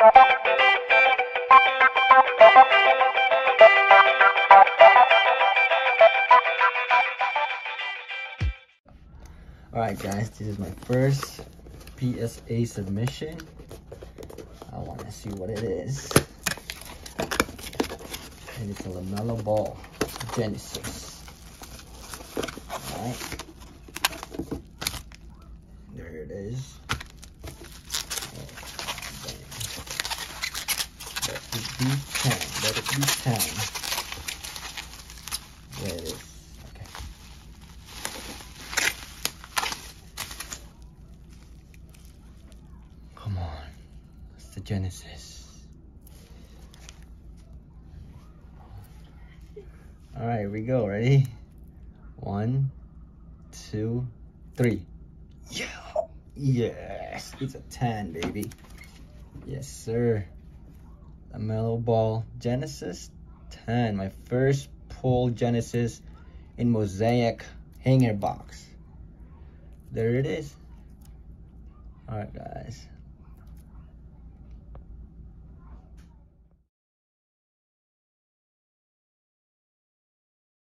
All right, guys, this is my first PSA submission. I want to see what it is. And it's a LaMelo Ball Genesis. All right. There it is. Let it be 10. Let it be 10. There it is. Okay. Come on. It's the Genesis. All right, here we go. Ready? One, two, three. Yeah. Yes. It's a 10, baby. Yes, sir. LaMelo Ball Genesis 10. My first pull Genesis in Mosaic hanger box. There it is. All right, guys.